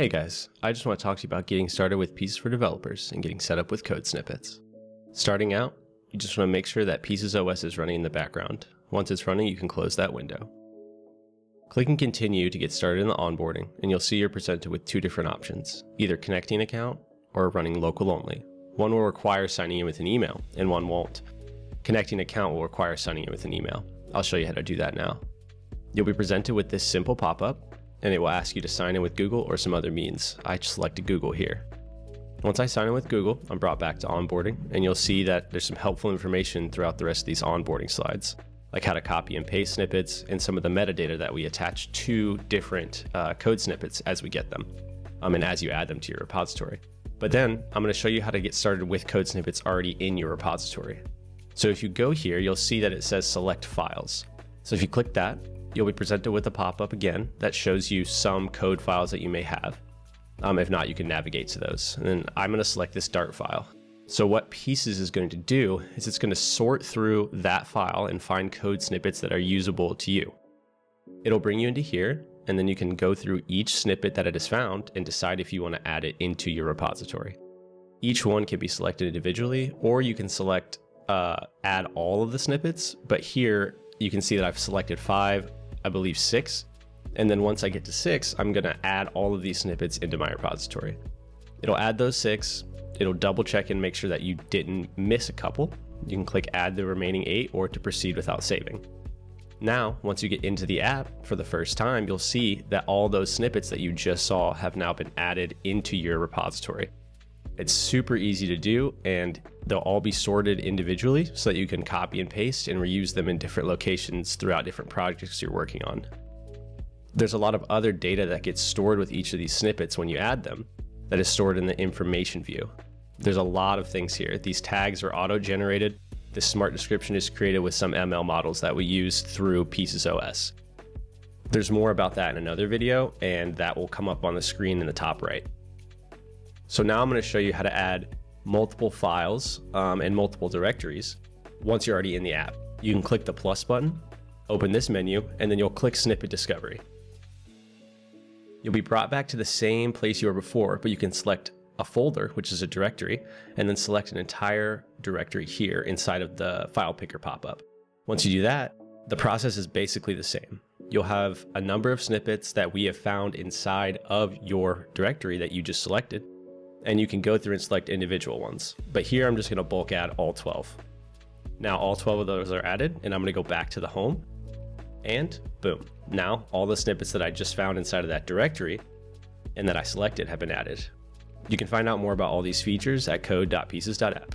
Hey guys, I just want to talk to you about getting started with Pieces for Developers and getting set up with code snippets. Starting out, you just want to make sure that Pieces OS is running in the background. Once it's running, you can close that window. Click and continue to get started in the onboarding, and you'll see you're presented with two different options, either connecting account or running local only. One will require signing in with an email, and one won't. Connecting account will require signing in with an email. I'll show you how to do that now. You'll be presented with this simple pop-up, and it will ask you to sign in with Google or some other means. I just selected Google here. Once I sign in with Google, I'm brought back to onboarding, and you'll see that there's some helpful information throughout the rest of these onboarding slides, like how to copy and paste snippets and some of the metadata that we attach to different uh, code snippets as we get them, um, and as you add them to your repository. But then I'm going to show you how to get started with code snippets already in your repository. So if you go here, you'll see that it says select files. So if you click that, you'll be presented with a pop-up again that shows you some code files that you may have. Um, if not, you can navigate to those. And then I'm going to select this Dart file. So what Pieces is going to do is it's going to sort through that file and find code snippets that are usable to you. It'll bring you into here, and then you can go through each snippet that it has found and decide if you want to add it into your repository. Each one can be selected individually, or you can select uh, add all of the snippets, but here you can see that I've selected five I believe six. And then once I get to six, I'm gonna add all of these snippets into my repository. It'll add those six, it'll double check and make sure that you didn't miss a couple. You can click add the remaining eight or to proceed without saving. Now, once you get into the app for the first time, you'll see that all those snippets that you just saw have now been added into your repository. It's super easy to do and they'll all be sorted individually so that you can copy and paste and reuse them in different locations throughout different projects you're working on. There's a lot of other data that gets stored with each of these snippets when you add them that is stored in the information view. There's a lot of things here. These tags are auto-generated. The smart description is created with some ML models that we use through Pieces OS. There's more about that in another video, and that will come up on the screen in the top right. So now I'm going to show you how to add multiple files um, and multiple directories once you're already in the app. You can click the plus button, open this menu, and then you'll click Snippet Discovery. You'll be brought back to the same place you were before, but you can select a folder, which is a directory, and then select an entire directory here inside of the file picker pop-up. Once you do that, the process is basically the same. You'll have a number of snippets that we have found inside of your directory that you just selected, and you can go through and select individual ones. But here I'm just gonna bulk add all 12. Now all 12 of those are added and I'm gonna go back to the home and boom. Now all the snippets that I just found inside of that directory and that I selected have been added. You can find out more about all these features at code.pieces.app.